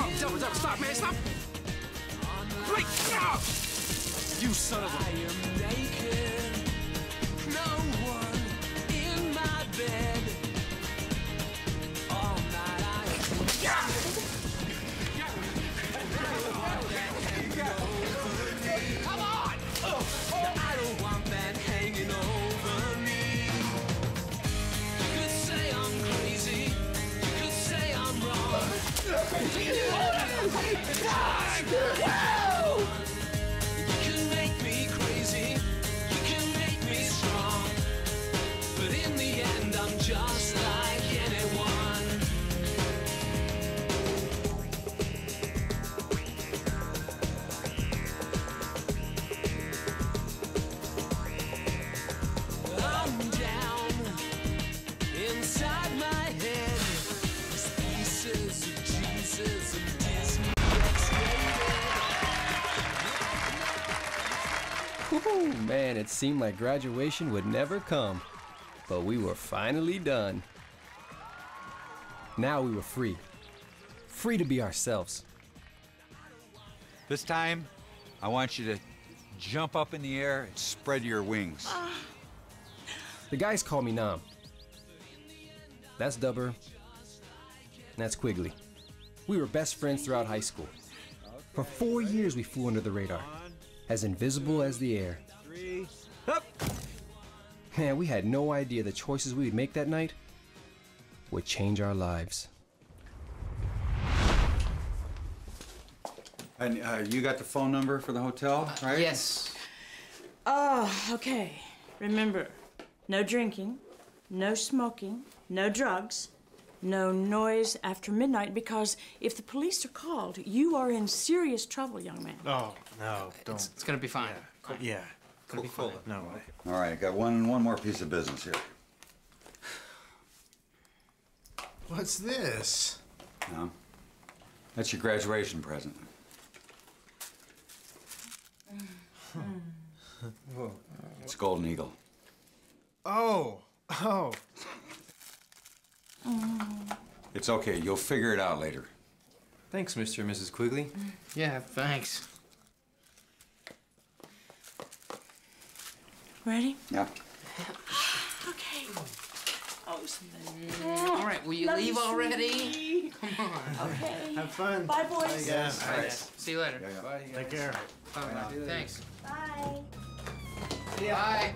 On, double, double, stop, man, stop! Wait, no! Ah! You son of a... I am naked. X-rated. Man, it seemed like graduation would never come. But we were finally done. Now we were free. Free to be ourselves. This time, I want you to jump up in the air and spread your wings. Ah. The guys call me Nam. That's Dubber. That's Quigley. We were best friends throughout high school. For four years, we flew under the radar, as invisible as the air. Three, up. Man, we had no idea the choices we would make that night would change our lives. And uh, you got the phone number for the hotel, right? Yes. Oh, okay. Remember, no drinking, no smoking, no drugs, no noise after midnight because if the police are called, you are in serious trouble, young man. Oh, no, don't. It's, it's gonna be fine. yeah. Gonna be fine. No way. All right, got one one more piece of business here. What's this? No, that's your graduation present. Hmm. It's a Golden Eagle. Oh, oh. Mm. It's okay. You'll figure it out later. Thanks, Mr. and Mrs. Quigley. Mm. Yeah, thanks. Ready? Yeah. Okay. Oh, Sven. Mm. All right, will you Love leave you, already? sweetie. Come on. Okay. Have fun. Bye, boys. Yeah. All right. See you later. Bye. Take care. Bye. Thanks. Bye. Bye.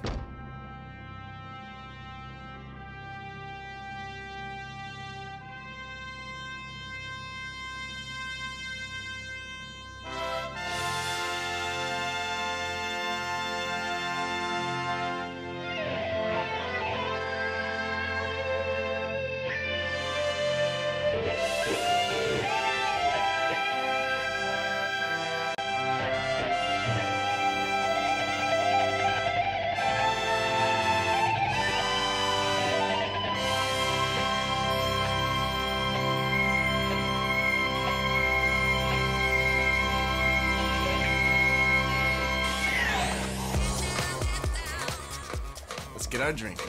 Get our drink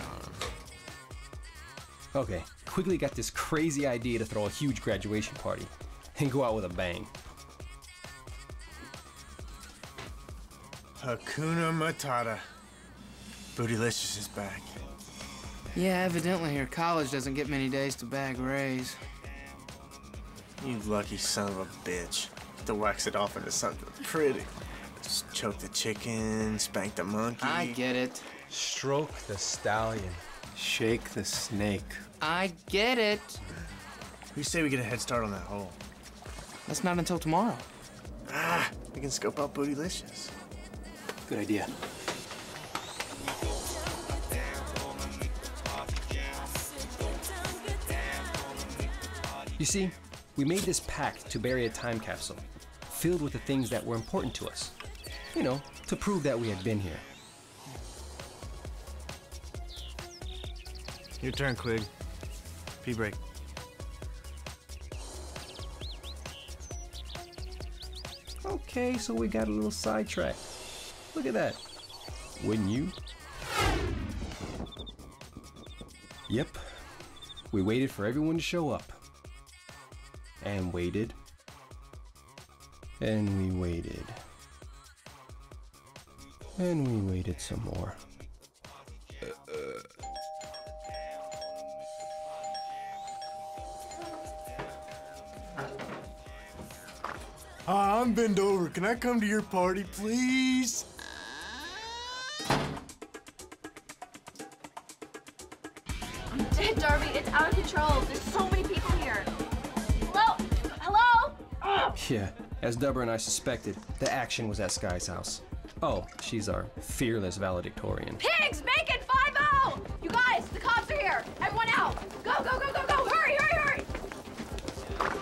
on. Okay, Quigley got this crazy idea to throw a huge graduation party and go out with a bang. Hakuna Matata. Bootylicious is back. Yeah, evidently her college doesn't get many days to bag rays. You lucky son of a bitch. To wax it off into something pretty. Just choke the chicken, spank the monkey. I get it. Stroke the stallion. Shake the snake. I get it. We say we get a head start on that hole. That's not until tomorrow. Ah, we can scope out Bootylicious. Good idea. You see, we made this pact to bury a time capsule filled with the things that were important to us. You know, to prove that we had been here. Your turn, Quig. Pee break. Okay, so we got a little sidetracked. Look at that. Wouldn't you? Yep. We waited for everyone to show up. And waited. And we waited. And we waited some more. Hi, I'm bent over. Can I come to your party, please? I'm dead, Darby. It's out of control. There's so many people here. Hello? Hello? Ugh. Yeah, as Dubber and I suspected, the action was at Sky's house. Oh, she's our fearless valedictorian. Pigs, make it 5 You guys, the cops are here. Everyone out. Go, go, go, go, go. Hurry, hurry, hurry.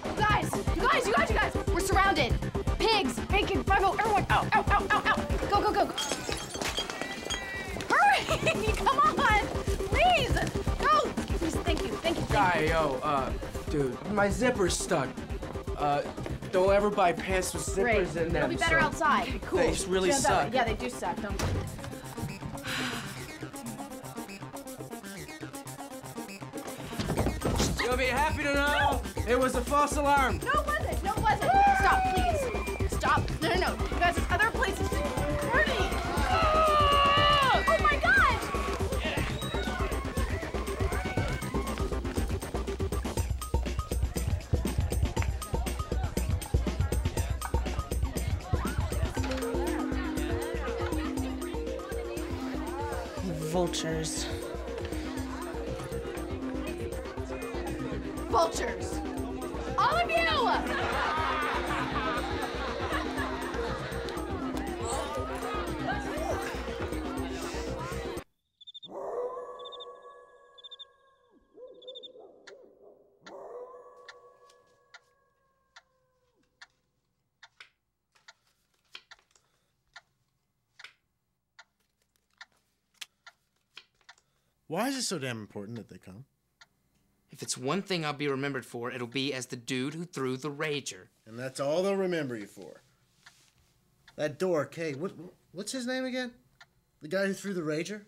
You guys, you guys, you guys, you guys. We're surrounded. Pigs, bacon, 5 Everyone, out, out, out, out, out. Go, go, go, go. Hurry! Come on! Please! Go! Please, thank you, thank you, thank Guy, yo, uh, dude, my zipper's stuck. Uh, don't ever buy pants with zippers Great. in them. It'll be better so- outside. Cool. They just really Yeah, suck. Yeah, they do suck. Don't. You'll be happy to know it was a false alarm. No, it wasn't. No, it wasn't. Stop, please. Vultures. Vultures. All of you! Why is it so damn important that they come? If it's one thing I'll be remembered for, it'll be as the dude who threw the rager. And that's all they'll remember you for. That dork, hey, what, what's his name again? The guy who threw the rager?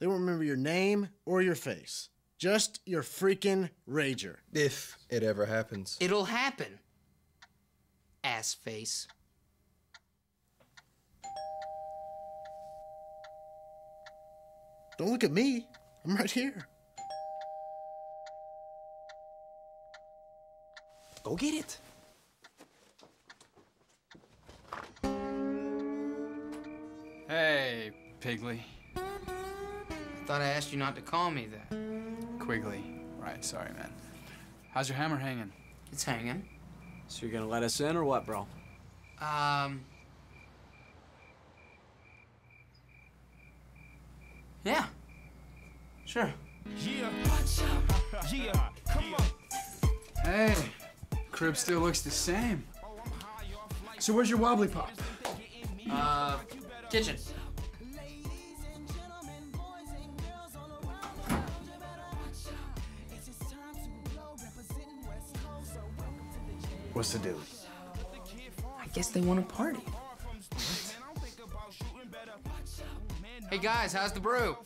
They won't remember your name or your face. Just your freaking rager. If it ever happens. It'll happen. Ass face. Don't look at me. I'm right here. Go get it. Hey, Piggly. Thought I asked you not to call me that. Quigley. Right, sorry, man. How's your hammer hanging? It's hanging. So you're gonna let us in or what, bro? Um. Yeah. Sure. Yeah. Yeah. Come on. Hey, crib still looks the same. So where's your wobbly pop? Uh, kitchen. What's the deal? I guess they want to party. Hey guys, how's the brew?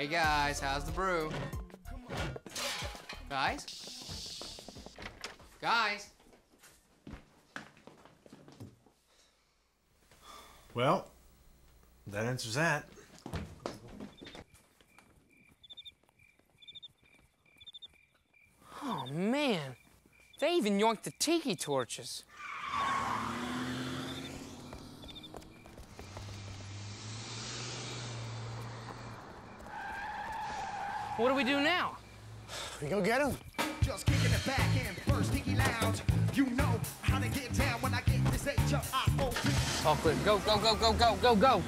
Hey guys, how's the brew? Guys? Guys? Well, that answers that. Oh man, they even yoinked the tiki torches. What do we do now? We go get him. Just kicking it back in first Tiki Lounge. You know how to get down when I get this H-O-I-O-P. All clear. Go, go, go, go, go, go, go.